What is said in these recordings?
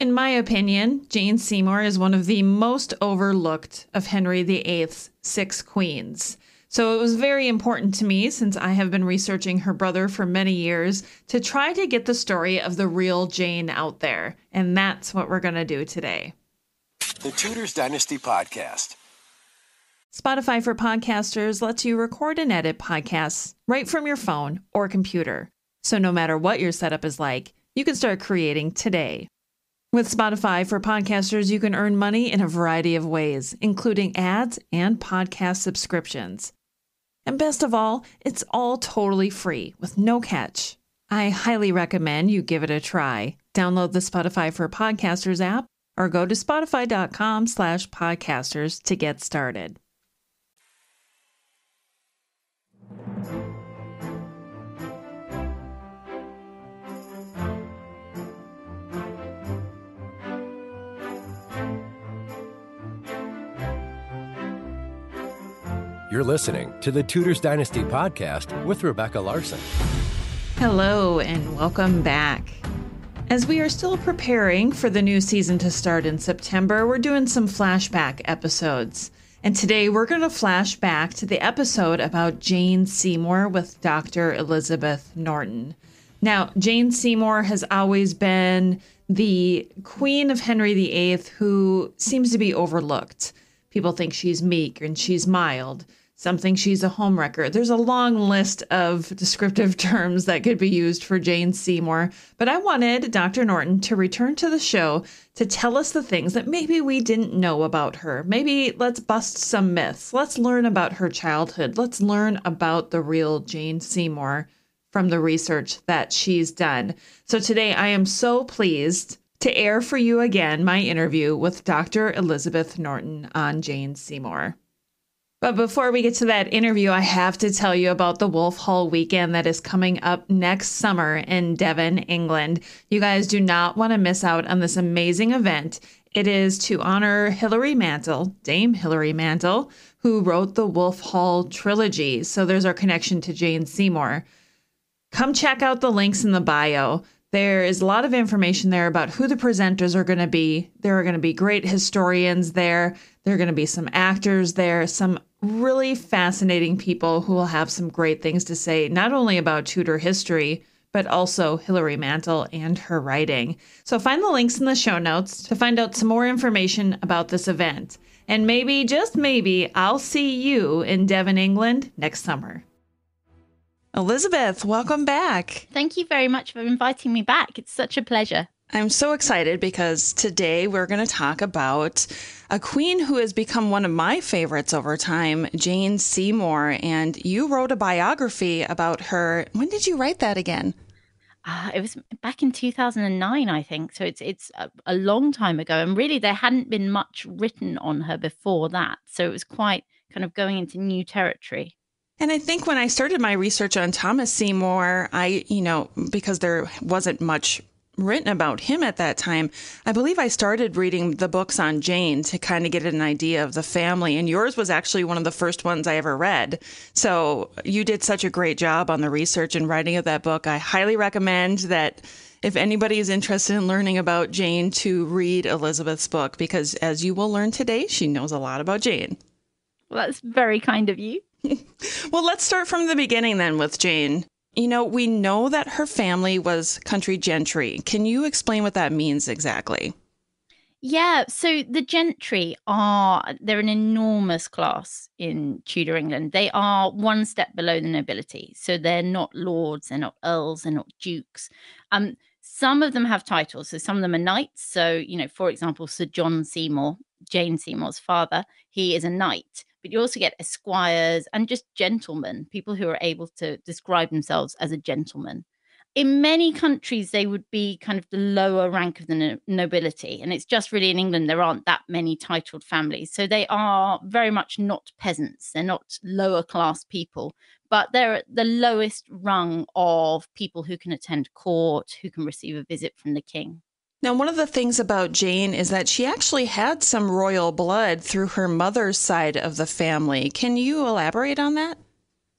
In my opinion, Jane Seymour is one of the most overlooked of Henry VIII's six queens. So it was very important to me, since I have been researching her brother for many years, to try to get the story of the real Jane out there. And that's what we're going to do today. The Tudors Dynasty Podcast. Spotify for Podcasters lets you record and edit podcasts right from your phone or computer. So no matter what your setup is like, you can start creating today. With Spotify for Podcasters, you can earn money in a variety of ways, including ads and podcast subscriptions. And best of all, it's all totally free with no catch. I highly recommend you give it a try. Download the Spotify for Podcasters app or go to spotify.com slash podcasters to get started. You're listening to the Tudors Dynasty Podcast with Rebecca Larson. Hello, and welcome back. As we are still preparing for the new season to start in September, we're doing some flashback episodes. And today we're going to flash back to the episode about Jane Seymour with Dr. Elizabeth Norton. Now, Jane Seymour has always been the queen of Henry VIII who seems to be overlooked. People think she's meek and she's mild. Some think she's a homewrecker. There's a long list of descriptive terms that could be used for Jane Seymour, but I wanted Dr. Norton to return to the show to tell us the things that maybe we didn't know about her. Maybe let's bust some myths. Let's learn about her childhood. Let's learn about the real Jane Seymour from the research that she's done. So today I am so pleased to air for you again my interview with Dr. Elizabeth Norton on Jane Seymour. But before we get to that interview, I have to tell you about the Wolf Hall weekend that is coming up next summer in Devon, England. You guys do not want to miss out on this amazing event. It is to honor Hilary Mantel, Dame Hilary Mantel, who wrote the Wolf Hall trilogy. So there's our connection to Jane Seymour. Come check out the links in the bio. There is a lot of information there about who the presenters are going to be. There are going to be great historians there. There are going to be some actors there, some really fascinating people who will have some great things to say, not only about Tudor history, but also Hilary Mantel and her writing. So find the links in the show notes to find out some more information about this event. And maybe, just maybe, I'll see you in Devon, England next summer. Elizabeth, welcome back. Thank you very much for inviting me back. It's such a pleasure. I'm so excited because today we're going to talk about a queen who has become one of my favorites over time, Jane Seymour. And you wrote a biography about her. When did you write that again? Uh, it was back in 2009, I think. So it's it's a, a long time ago, and really there hadn't been much written on her before that. So it was quite kind of going into new territory. And I think when I started my research on Thomas Seymour, I, you know, because there wasn't much written about him at that time, I believe I started reading the books on Jane to kind of get an idea of the family. And yours was actually one of the first ones I ever read. So you did such a great job on the research and writing of that book. I highly recommend that if anybody is interested in learning about Jane to read Elizabeth's book, because as you will learn today, she knows a lot about Jane. Well, that's very kind of you. well, let's start from the beginning then with Jane. You know, we know that her family was country gentry. Can you explain what that means exactly? Yeah, so the gentry are they're an enormous class in Tudor England. They are one step below the nobility. So they're not lords, they're not earls, they're not dukes. Um some of them have titles. So some of them are knights. So, you know, for example, Sir John Seymour, Jane Seymour's father, he is a knight but you also get esquires and just gentlemen, people who are able to describe themselves as a gentleman. In many countries, they would be kind of the lower rank of the no- nobility. And it's just really in England, there aren't that many titled families. So they are very much not peasants. They're not lower class people, but they're at the lowest rung of people who can attend court, who can receive a visit from the king. Now, one of the things about Jane is that she actually had some royal blood through her mother's side of the family. Can you elaborate on that?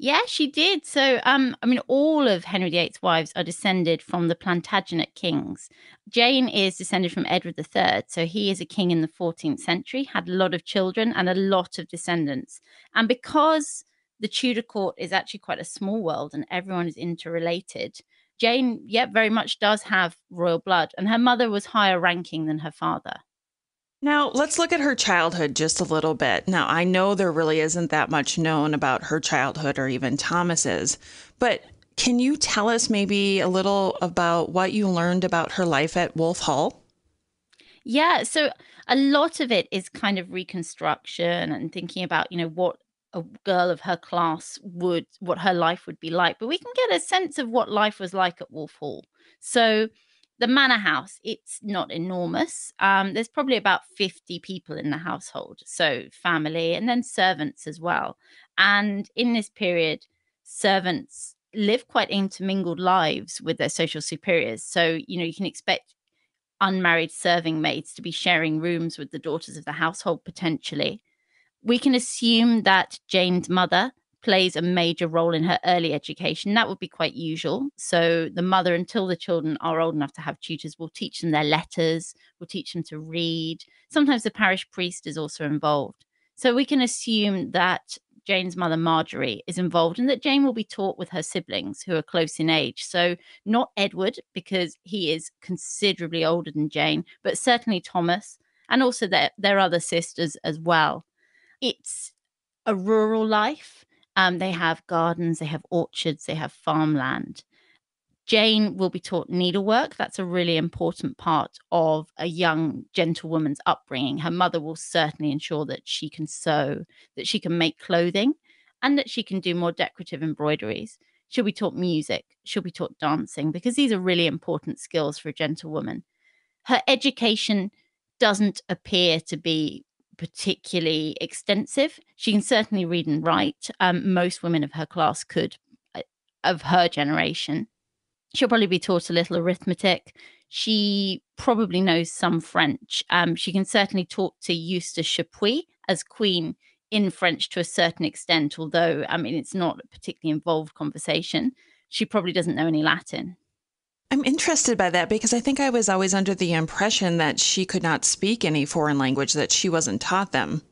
Yeah, she did. So, um, I mean, all of Henry VIII's wives are descended from the Plantagenet kings. Jane is descended from Edward III. So, he is a king in the 14th century, had a lot of children and a lot of descendants. And because the Tudor court is actually quite a small world and everyone is interrelated, Jane, yeah, very much does have royal blood. And her mother was higher ranking than her father. Now, let's look at her childhood just a little bit. Now, I know there really isn't that much known about her childhood or even Thomas's, but can you tell us maybe a little about what you learned about her life at Wolf Hall? Yeah, so a lot of it is kind of reconstruction and thinking about, you know, what a girl of her class would, what her life would be like. But we can get a sense of what life was like at Wolf Hall. So the manor house it's not enormous um, there's probably about 50 people in the household so family and then servants as well and in this period servants live quite intermingled lives with their social superiors so you know you can expect unmarried serving maids to be sharing rooms with the daughters of the household potentially we can assume that jane's mother plays a major role in her early education. That would be quite usual. So the mother, until the children are old enough to have tutors, will teach them their letters, will teach them to read. Sometimes the parish priest is also involved. So we can assume that Jane's mother, Marjorie, is involved and that Jane will be taught with her siblings who are close in age. So, not Edward, because he is considerably older than Jane, but certainly Thomas and also their, their other sisters as well. It's a rural life. Um, they have gardens, they have orchards, they have farmland. Jane will be taught needlework. That's a really important part of a young gentlewoman's upbringing. Her mother will certainly ensure that she can sew, that she can make clothing, and that she can do more decorative embroideries. She'll be taught music, she'll be taught dancing, because these are really important skills for a gentlewoman. Her education doesn't appear to be particularly extensive. She can certainly read and write. Um, most women of her class could, uh, of her generation. She'll probably be taught a little arithmetic. She probably knows some French. Um, she can certainly talk to Eustace Chapuis as queen in French to a certain extent, although, I mean, it's not a particularly involved conversation. She probably doesn't know any Latin. I'm interested by that because I think I was always under the impression that she could not speak any foreign language, that she wasn't taught them.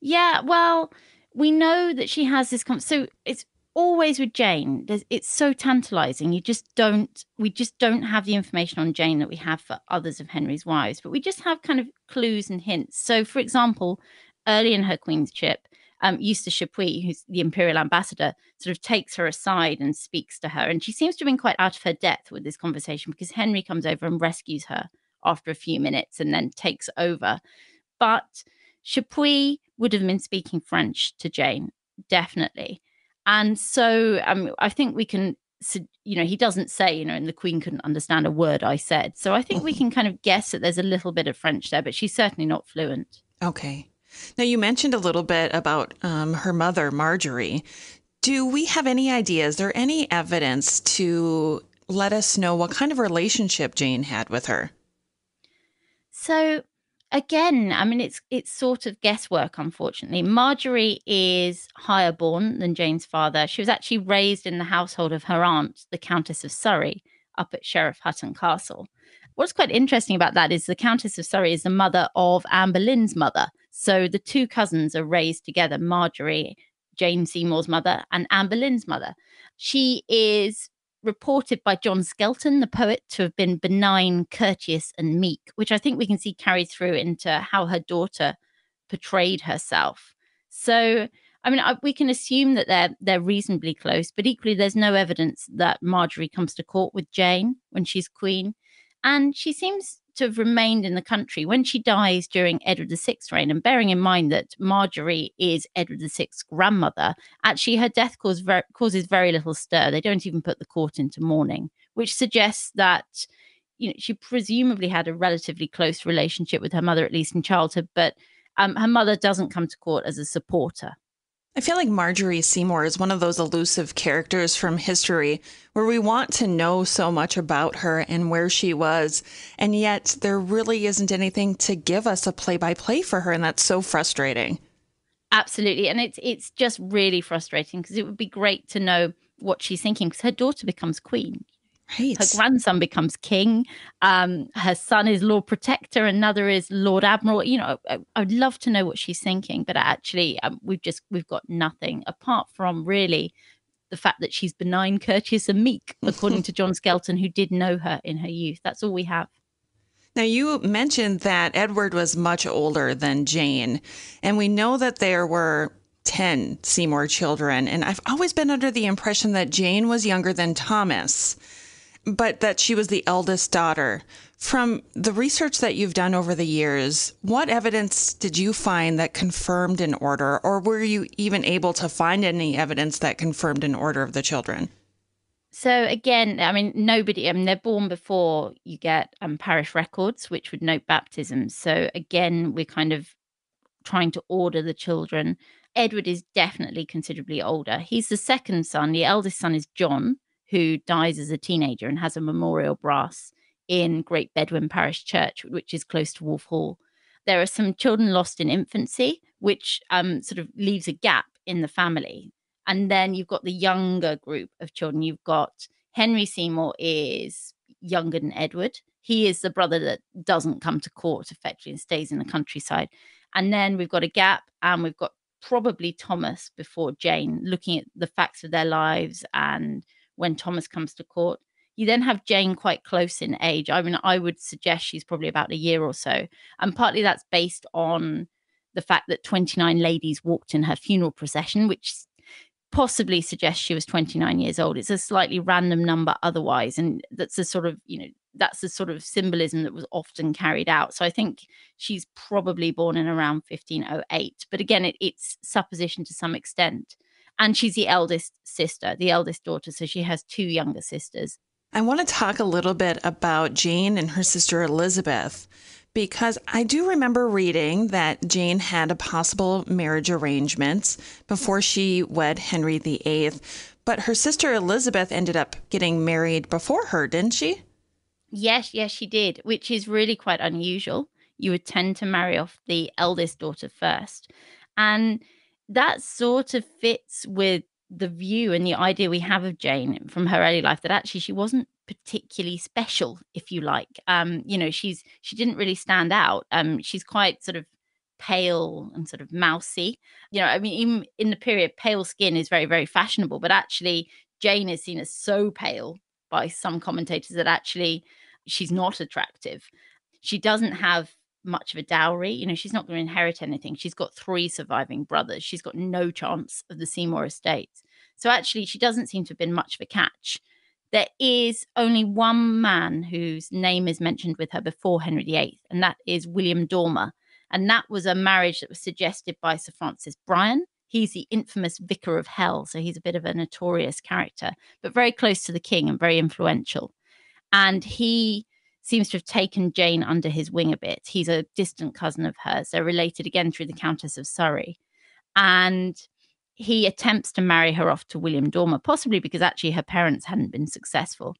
Yeah, well, we know that she has this. Com- so it's always with Jane. it's so tantalizing. You just don't. We just don't have the information on Jane that we have for others of Henry's wives, but we just have kind of clues and hints. So, for example, early in her queenship, um, Eustace Chapuis, who's the imperial ambassador, sort of takes her aside and speaks to her. And she seems to have been quite out of her depth with this conversation because Henry comes over and rescues her after a few minutes and then takes over. But Chapuis would have been speaking French to Jane, definitely. And so um, I think we can, you know, he doesn't say, you know, and the Queen couldn't understand a word I said. So I think we can kind of guess that there's a little bit of French there, but she's certainly not fluent. Okay. Now, you mentioned a little bit about um, her mother, Marjorie. Do we have any ideas there any evidence to let us know what kind of relationship Jane had with her? So, again, I mean, it's it's sort of guesswork, unfortunately. Marjorie is higher born than Jane's father. She was actually raised in the household of her aunt, the Countess of Surrey, up at Sheriff Hutton Castle. What's quite interesting about that is the Countess of Surrey is the mother of Anne Boleyn's mother. So the two cousins are raised together Marjorie, Jane Seymour's mother, and Anne Boleyn's mother. She is reported by John Skelton, the poet, to have been benign, courteous, and meek, which I think we can see carried through into how her daughter portrayed herself. So, I mean, we can assume that they're they're reasonably close, but equally, there's no evidence that Marjorie comes to court with Jane when she's queen, and she seems to have remained in the country when she dies during Edward VI's reign. And bearing in mind that Marjorie is Edward VI's grandmother, actually her death cause causes very little stir. They don't even put the court into mourning, which suggests that you know she presumably had a relatively close relationship with her mother, at least in childhood, but um, her mother doesn't come to court as a supporter. I feel like Marjorie Seymour is one of those elusive characters from history where we want to know so much about her and where she was, and yet there really isn't anything to give us a play by play for her, and that's so frustrating. Absolutely. And it's it's just really frustrating because it would be great to know what she's thinking because her daughter becomes queen. Right. Her grandson becomes king. Um, her son is Lord Protector. Another is Lord Admiral. You know, I, would love to know what she's thinking, but actually, um, we've just we've got nothing apart from really the fact that she's benign, courteous, and meek, according to John Skelton, who did know her in her youth. That's all we have. Now, you mentioned that Edward was much older than Jane, and we know that there were 10 Seymour children. And I've always been under the impression that Jane was younger than Thomas, but that she was the eldest daughter. From the research that you've done over the years, what evidence did you find that confirmed an order, or were you even able to find any evidence that confirmed an order of the children? So again, I mean, nobody. I mean, they're born before you get um, parish records, which would note baptisms. So again, we're kind of trying to order the children. Edward is definitely considerably older. He's the second son. The eldest son is John, who dies as a teenager and has a memorial brass in Great Bedwin Parish Church, which is close to Wolf Hall. There are some children lost in infancy, which um, sort of leaves a gap in the family. And then you've got the younger group of children. You've got Henry Seymour is younger than Edward. He is the brother that doesn't come to court effectively and stays in the countryside. And then we've got a gap, and we've got probably Thomas before Jane, looking at the facts of their lives and when Thomas comes to court. You then have Jane quite close in age. I mean, I would suggest she's probably about a year or so. And partly that's based on the fact that 29 ladies walked in her funeral procession, which possibly suggests she was 29 years old. It's a slightly random number otherwise. And that's a sort of, you know, that's the sort of symbolism that was often carried out. So I think she's probably born in around 1508. But again, it, it's supposition to some extent. And she's the eldest sister, the eldest daughter. So she has two younger sisters. I want to talk a little bit about Jane and her sister Elizabeth because I do remember reading that Jane had a possible marriage arrangements before she wed Henry VIII, but her sister Elizabeth ended up getting married before her, didn't she? Yes, yes, she did, which is really quite unusual. You would tend to marry off the eldest daughter first. And that sort of fits with the view and the idea we have of Jane from her early life that actually she wasn't particularly special, if you like. Um, you know, she's she didn't really stand out. Um, she's quite sort of pale and sort of mousy. You know, I mean, even in the period, pale skin is very, very fashionable, but actually Jane is seen as so pale by some commentators that actually she's not attractive. She doesn't have much of a dowry. You know, she's not going to inherit anything. She's got three surviving brothers. She's got no chance of the Seymour estate. So actually, she doesn't seem to have been much of a catch. There is only one man whose name is mentioned with her before Henry VIII, and that is William Dormer. And that was a marriage that was suggested by Sir Francis Bryan. He's the infamous Vicar of Hell, so he's a bit of a notorious character, but very close to the king and very influential. And he seems to have taken Jane under his wing a bit. He's a distant cousin of hers. They're related again through the Countess of Surrey. And he attempts to marry her off to William Dormer, possibly because actually her parents hadn't been successful.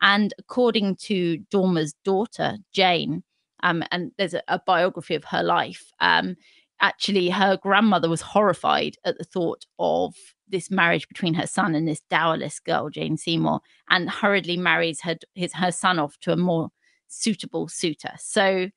And according to Dormer's daughter, Jane, um, and there's a, a, biography of her life, um, actually her grandmother was horrified at the thought of this marriage between her son and this dowerless girl, Jane Seymour, and hurriedly marries her his her son off to a more suitable suitor. So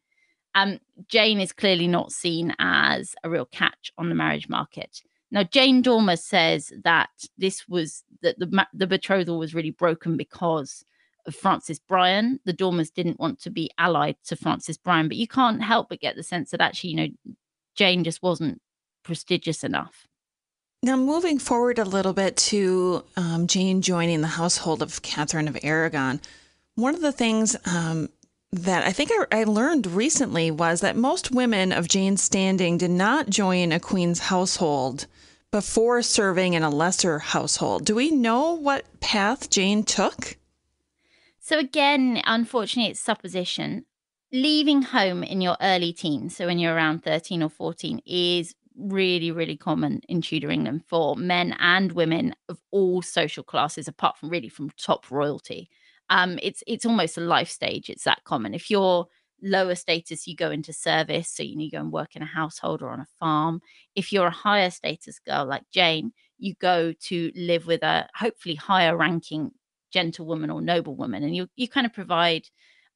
um, Jane is clearly not seen as a real catch on the marriage market. Now, Jane Dormer says that this was that the the betrothal was really broken because of Francis Bryan. The Dormers didn't want to be allied to Francis Bryan, but you can't help but get the sense that actually, you know, Jane just wasn't prestigious enough. Now, moving forward a little bit to um, Jane joining the household of Catherine of Aragon, one of the things um, that I think I, I, learned recently was that most women of Jane's standing did not join a queen's household before serving in a lesser household. Do we know what path Jane took? So, again, unfortunately, it's supposition. Leaving home in your early teens, so when you're around 13 or 14, is really, really common in Tudor England for men and women of all social classes, apart from really from top royalty um, it's it's almost a life stage. It's that common. If you're lower status, you go into service. So, you know, you go and work in a household or on a farm. If you're a higher status girl like Jane, you go to live with a hopefully higher ranking gentlewoman or noblewoman. And you, you kind of provide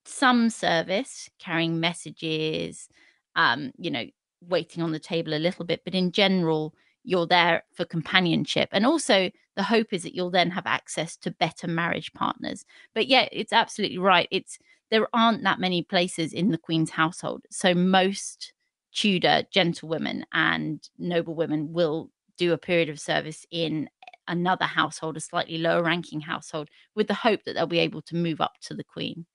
some service, carrying messages, um, you know, waiting on the table a little bit. But in general, you're there for companionship. And also, the hope is that you'll then have access to better marriage partners. But yeah, it's absolutely right. It's there aren't that many places in the Queen's household. So most Tudor gentlewomen and noblewomen will do a period of service in another household, a slightly lower ranking household, with the hope that they'll be able to move up to the Queen.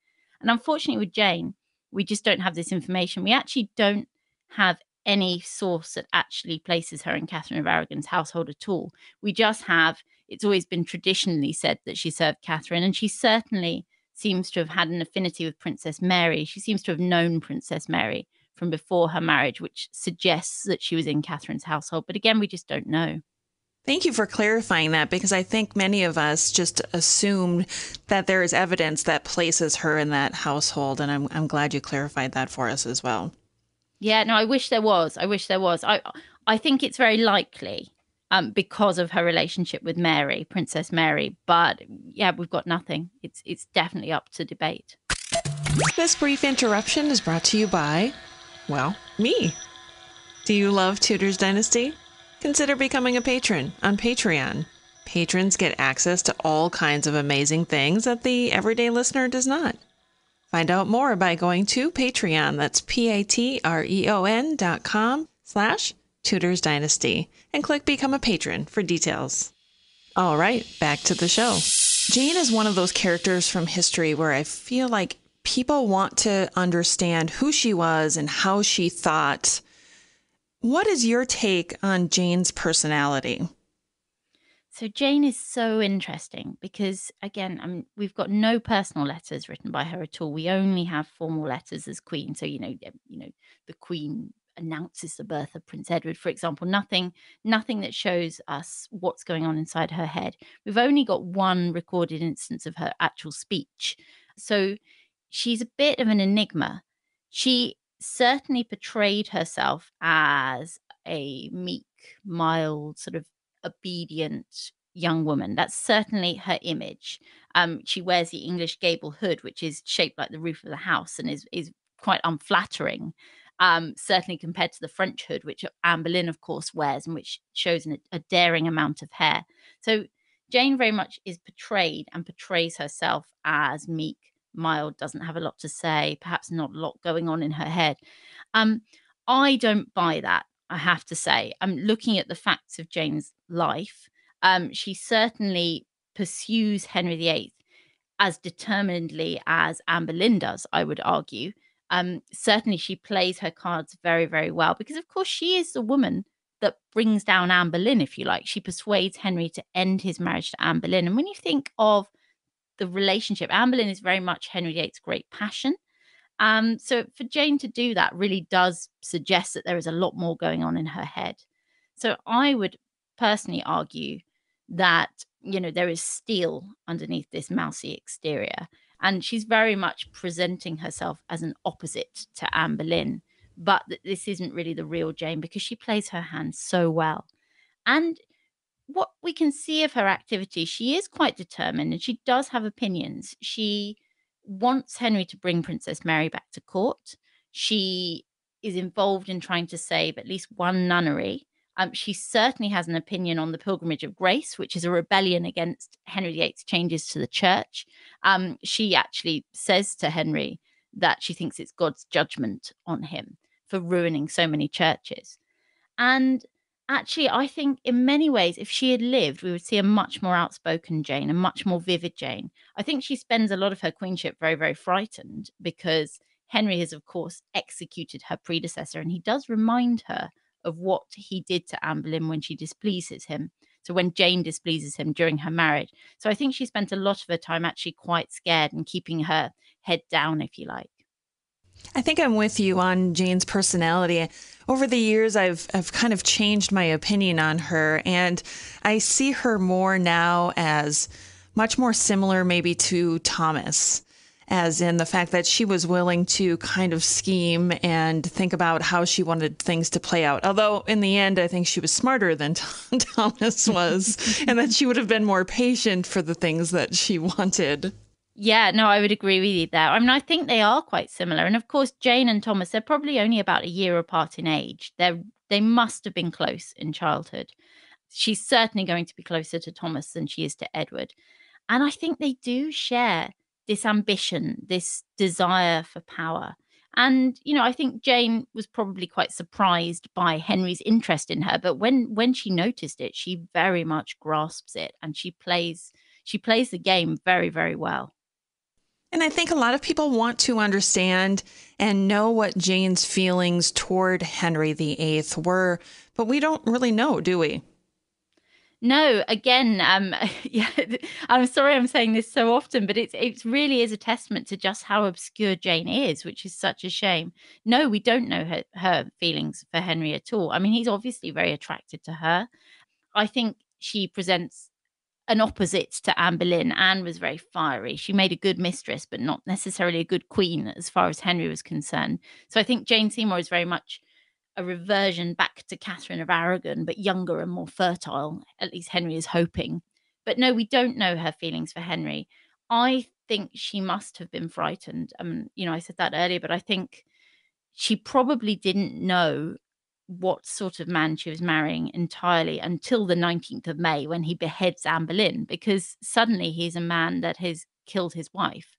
And unfortunately, with Jane, we just don't have this information. We actually don't have any source that actually places her in Catherine of Aragon's household at all. We just have, it's always been traditionally said that she served Catherine, and she certainly seems to have had an affinity with Princess Mary. She seems to have known Princess Mary from before her marriage, which suggests that she was in Catherine's household. But again, we just don't know. Thank you for clarifying that because I think many of us just assumed that there is evidence that places her in that household. And I'm, I'm glad you clarified that for us as well. Yeah, no, I wish there was. I wish there was. I I think it's very likely um, because of her relationship with Mary, Princess Mary. But yeah, we've got nothing. It's it's definitely up to debate. This brief interruption is brought to you by, well, me. Do you love Tudors Dynasty? Consider becoming a patron on Patreon. Patrons get access to all kinds of amazing things that the everyday listener does not. Find out more by going to Patreon. That's P-A-T-R-E-O-N dot com slash Tudors Dynasty and click Become a Patron for details. All right, back to the show. Jane is one of those characters from history where I feel like people want to understand who she was and how she thought. What is your take on Jane's personality? So Jane is so interesting because again, I mean, we've got no personal letters written by her at all. We only have formal letters as queen. So you know, you know, the queen announces the birth of Prince Edward, for example. Nothing, nothing that shows us what's going on inside her head. We've only got one recorded instance of her actual speech. So she's a bit of an enigma. She certainly portrayed herself as a meek, mild, sort of obedient young woman. That's certainly her image. Um, she wears the English gable hood, which is shaped like the roof of the house and is is quite unflattering. Um, certainly compared to the French hood, which Anne Boleyn, of course, wears, and which shows an, a daring amount of hair. So Jane very much is portrayed and portrays herself as meek, mild, doesn't have a lot to say, perhaps not a lot going on in her head. Um, I don't buy that. I have to say. I'm looking at the facts of Jane's life. Um, she certainly pursues Henry VIII as determinedly as Anne Boleyn does, I would argue. Um, certainly, she plays her cards very, very well because, of course, she is the woman that brings down Anne Boleyn, if you like. She persuades Henry to end his marriage to Anne Boleyn. And when you think of the relationship, Anne Boleyn is very much Henry VIII's great passion. Um, so for Jane to do that really does suggest that there is a lot more going on in her head. So I would personally argue that you know there is steel underneath this mousy exterior, and she's very much presenting herself as an opposite to Anne Boleyn. But that this isn't really the real Jane because she plays her hand so well. And what we can see of her activity, she is quite determined and she does have opinions. She wants Henry to bring Princess Mary back to court. She is involved in trying to save at least one nunnery. Um, she certainly has an opinion on the Pilgrimage of Grace, which is a rebellion against Henry VIII's changes to the church. Um, she actually says to Henry that she thinks it's God's judgment on him for ruining so many churches. And actually, I think in many ways, if she had lived, we would see a much more outspoken Jane, a much more vivid Jane. I think she spends a lot of her queenship very, very frightened because Henry has, of course, executed her predecessor, and he does remind her of what he did to Anne Boleyn when she displeases him. So when Jane displeases him during her marriage. So I think she spent a lot of her time actually quite scared and keeping her head down, if you like. I think I'm with you on Jane's personality. Over the years, I've I've kind of changed my opinion on her, and I see her more now as much more similar, maybe to Thomas. as in the fact that she was willing to kind of scheme and think about how she wanted things to play out. Although, in the end, I think she was smarter than Thomas was, and that she would have been more patient for the things that she wanted. Yeah, no, I would agree with you there. I mean, I think they are quite similar. And of course, Jane and Thomas, they're probably only about a year apart in age. They're they must have been close in childhood. She's certainly going to be closer to Thomas than she is to Edward. And I think they do share this ambition, this desire for power. And you know, I think Jane was probably quite surprised by Henry's interest in her, but when when she noticed it, she very much grasps it and she plays she plays the game very very well. And I think a lot of people want to understand and know what Jane's feelings toward Henry VIII were, but we don't really know, do we? No, again, um, yeah, I'm sorry I'm saying this so often, but it's it really is a testament to just how obscure Jane is, which is such a shame. No, we don't know her, her feelings for Henry at all. I mean, he's obviously very attracted to her. I think she presents an opposite to Anne Boleyn. Anne was very fiery. She made a good mistress, but not necessarily a good queen as far as Henry was concerned. So I think Jane Seymour is very much a reversion back to Catherine of Aragon, but younger and more fertile. At least Henry is hoping. But no, we don't know her feelings for Henry. I think she must have been frightened. Mean, you know, I said that earlier, but I think she probably didn't know what sort of man she was marrying entirely until the 19th of May when he beheads Anne Boleyn, because suddenly he's a man that has killed his wife.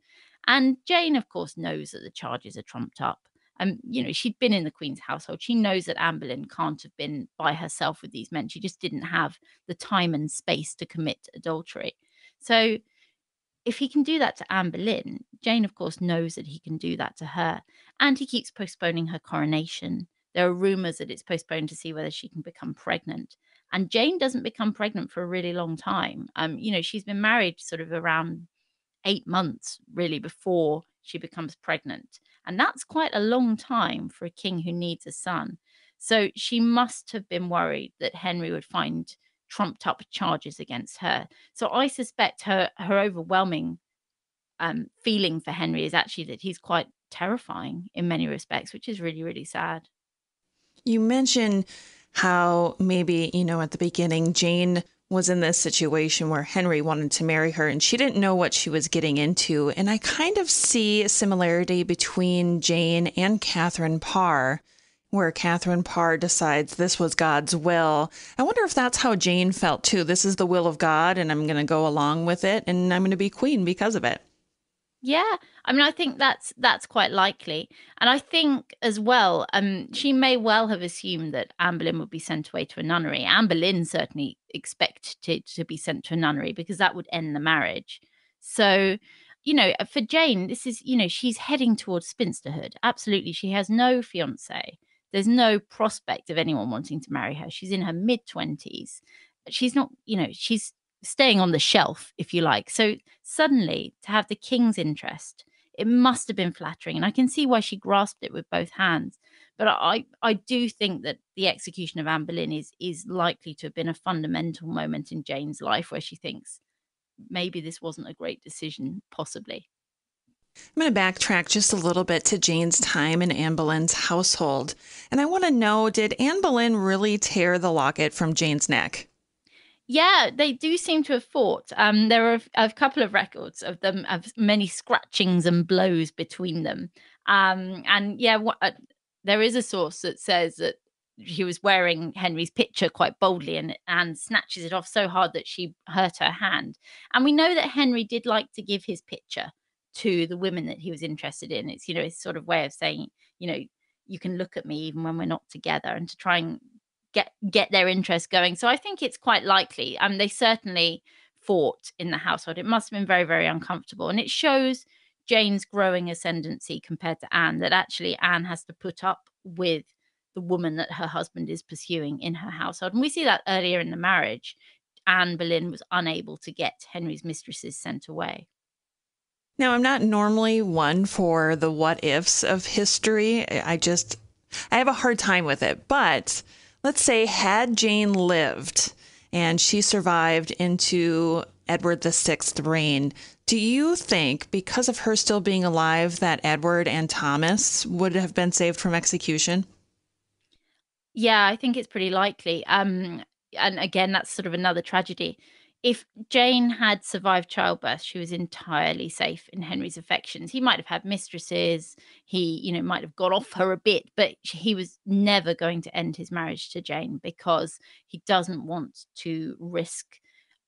And Jane, of course, knows that the charges are trumped up. Um, you know, she'd been in the Queen's household. She knows that Anne Boleyn can't have been by herself with these men. She just didn't have the time and space to commit adultery. So if he can do that to Anne Boleyn, Jane, of course, knows that he can do that to her. And he keeps postponing her coronation. There are rumors that it's postponed to see whether she can become pregnant. And Jane doesn't become pregnant for a really long time. Um, you know, she's been married sort of around eight months really before she becomes pregnant. And that's quite a long time for a king who needs a son. So she must have been worried that Henry would find trumped up charges against her. So I suspect her her overwhelming um, feeling for Henry is actually that he's quite terrifying in many respects, which is really really sad. You mentioned how maybe you know at the beginning Jane was in this situation where Henry wanted to marry her and she didn't know what she was getting into. And I kind of see a similarity between Jane and Catherine Parr, where Catherine Parr decides this was God's will. I wonder if that's how Jane felt too. This is the will of God and I'm going to go along with it and I'm going to be queen because of it. Yeah, I mean, I think that's that's quite likely, and I think as well, um, she may well have assumed that Anne Boleyn would be sent away to a nunnery. Anne Boleyn certainly expected to be sent to a nunnery because that would end the marriage. So, you know, uh, for Jane, this is you know she's heading towards spinsterhood. Absolutely, she has no fiance. There's no prospect of anyone wanting to marry her. She's in her mid twenties. She's not, you know, she's staying on the shelf, if you like. So suddenly, to have the king's interest, it must have been flattering. And I can see why she grasped it with both hands. But I, I do think that the execution of Anne Boleyn is, is likely to have been a fundamental moment in Jane's life where she thinks maybe this wasn't a great decision, possibly. I'm going to backtrack just a little bit to Jane's time in Anne Boleyn's household. And I want to know did Anne Boleyn really tear the locket from Jane's neck? Yeah, they do seem to have fought. Um, there are a, a couple of records of them of many scratchings and blows between them. Um, and yeah, what, uh, there is a source that says that she was wearing Henry's picture quite boldly and and snatches it off so hard that she hurt her hand. And we know that Henry did like to give his picture to the women that he was interested in. It's you know his sort of way of saying you know you can look at me even when we're not together and to try and get get their interest going. So I think it's quite likely. Um, they certainly fought in the household. It must have been very very uncomfortable, and it shows Jane's growing ascendancy compared to Anne. That actually Anne has to put up with the woman that her husband is pursuing in her household, and we see that earlier in the marriage. Anne Boleyn was unable to get Henry's mistresses sent away. Now, I'm not normally one for the what ifs of history. I just, I have a hard time with it. But let's say, had Jane lived and she survived into Edward VI's reign, Do you think, because of her still being alive, that Edward and Thomas would have been saved from execution? Yeah, I think it's pretty likely. Um, and again, that's sort of another tragedy. If Jane had survived childbirth, she was entirely safe in Henry's affections. He might have had mistresses, he, you know, might have got off her a bit, but he was never going to end his marriage to Jane because he doesn't want to risk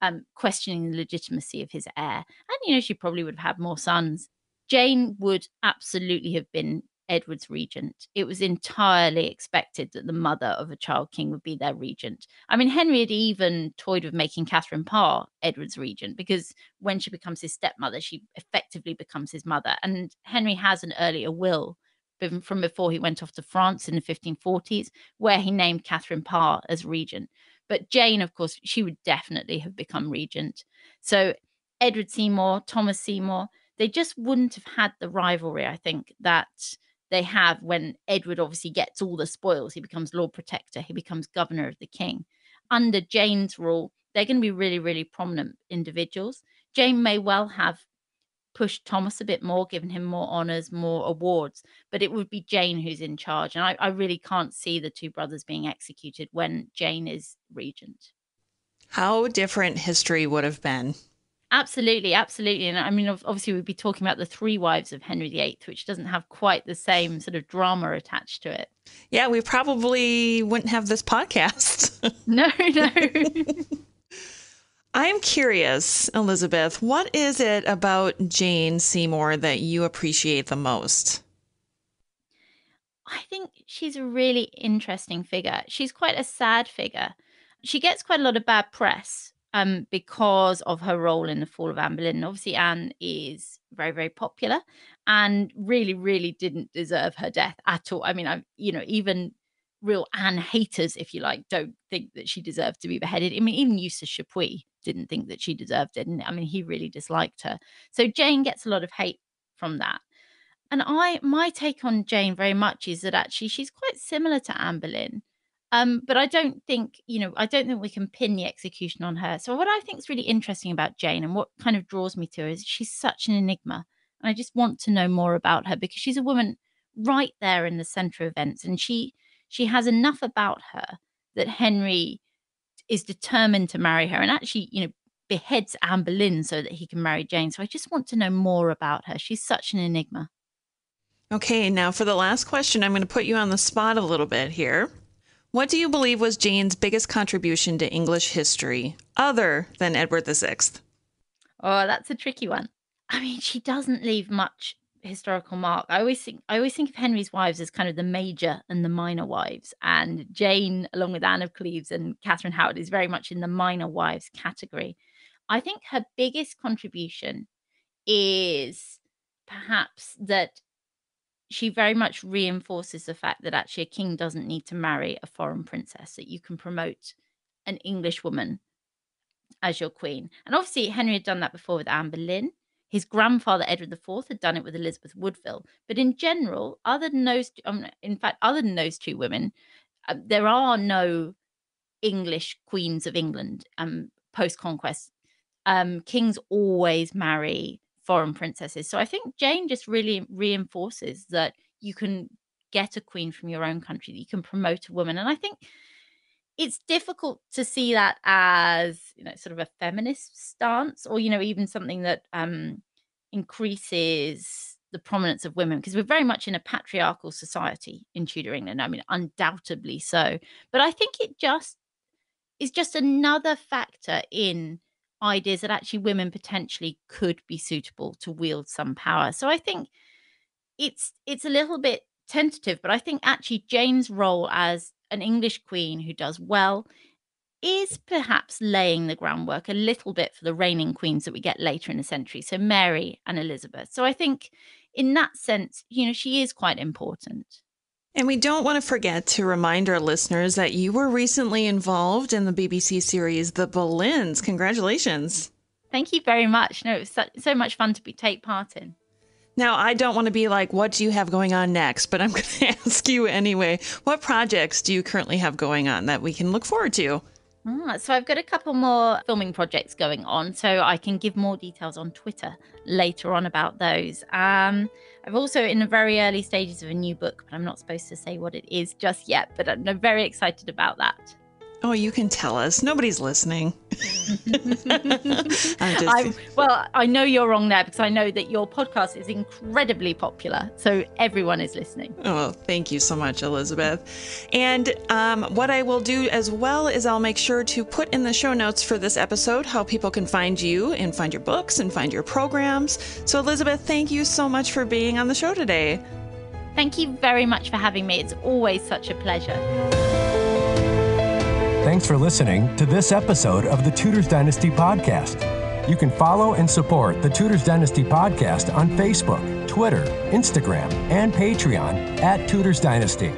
um, questioning the legitimacy of his heir. And, you know, she probably would have had more sons. Jane would absolutely have been Edward's regent. It was entirely expected that the mother of a child king would be their regent. I mean, Henry had even toyed with making Catherine Parr Edward's regent because when she becomes his stepmother, she effectively becomes his mother. And Henry has an earlier will from before he went off to France in the 1540s, where he named Catherine Parr as regent. But Jane, of course, she would definitely have become regent. So Edward Seymour, Thomas Seymour, they just wouldn't have had the rivalry, I think, that they have when Edward obviously gets all the spoils. He becomes Lord Protector, he becomes Governor of the King. Under Jane's rule, they're going to be really, really prominent individuals. Jane may well have pushed Thomas a bit more, given him more honors, more awards, but it would be Jane who's in charge. And I, I really can't see the two brothers being executed when Jane is regent. How different history would have been Absolutely, absolutely. And I mean, obviously, we'd be talking about the three wives of Henry VIII, which doesn't have quite the same sort of drama attached to it. Yeah, we probably wouldn't have this podcast. no, no. I'm curious, Elizabeth, what is it about Jane Seymour that you appreciate the most? I think she's a really interesting figure. She's quite a sad figure. She gets quite a lot of bad press um, because of her role in the fall of Anne Boleyn. Obviously, Anne is very, very popular and really, really didn't deserve her death at all. I mean, I, you know, even real Anne haters, if you like, don't think that she deserved to be beheaded. I mean, even Eustace Chapuis didn't think that she deserved it. And I mean, he really disliked her. So Jane gets a lot of hate from that. And I, my take on Jane very much is that actually she's quite similar to Anne Boleyn um, but I don't think, you know, I don't think we can pin the execution on her. So what I think is really interesting about Jane and what kind of draws me to her is she's such an enigma. And I just want to know more about her because she's a woman right there in the center of events. And she she has enough about her that Henry is determined to marry her and actually, you know, beheads Anne Boleyn so that he can marry Jane. So I just want to know more about her. She's such an enigma. Okay, now for the last question, I'm going to put you on the spot a little bit here. What do you believe was Jane's biggest contribution to English history, other than Edward VI? Oh, that's a tricky one. I mean, she doesn't leave much historical mark. I always think I always think of Henry's wives as kind of the major and the minor wives, and Jane, along with Anne of Cleves and Catherine Howard, is very much in the minor wives category. I think her biggest contribution is perhaps that she very much reinforces the fact that actually a king doesn't need to marry a foreign princess, that you can promote an English woman as your queen. And obviously, Henry had done that before with Anne Boleyn. His grandfather, Edward IV, had done it with Elizabeth Woodville. But in general, other than those, um, in fact, other than those two women, uh, there are no English queens of England um, post conquest. Um, kings always marry foreign princesses. So I think Jane just really reinforces that you can get a queen from your own country, that you can promote a woman. And I think it's difficult to see that as, you know, sort of a feminist stance or, you know, even something that um, increases the prominence of women because we're very much in a patriarchal society in Tudor England. I mean, undoubtedly so. But I think it just is just another factor in ideas that actually women potentially could be suitable to wield some power. So I think it's it's a little bit tentative, but I think actually Jane's role as an English queen who does well is perhaps laying the groundwork a little bit for the reigning queens that we get later in the century. So Mary and Elizabeth. So I think in that sense, you know, she is quite important. And we don't want to forget to remind our listeners that you were recently involved in the BBC series The Boleyns. Congratulations. Thank you very much. No, it was so, so much fun to be, take part in. Now, I don't want to be like, what do you have going on next? But I'm going to ask you anyway. What projects do you currently have going on that we can look forward to? Ah, so I've got a couple more filming projects going on, so I can give more details on Twitter later on about those. Um, I've also in the very early stages of a new book, but I'm not supposed to say what it is just yet. But I'm very excited about that. Oh, you can tell us. Nobody's listening. I, well, I know you're wrong there because I know that your podcast is incredibly popular. So everyone is listening. Oh, thank you so much, Elizabeth. And um, what I will do as well is I'll make sure to put in the show notes for this episode how people can find you and find your books and find your programs. So, Elizabeth, thank you so much for being on the show today. Thank you very much for having me. It's always such a pleasure. Thanks for listening to this episode of the Tudors Dynasty Podcast. You can follow and support the Tudors Dynasty Podcast on Facebook, Twitter, Instagram, and Patreon at Tudors Dynasty.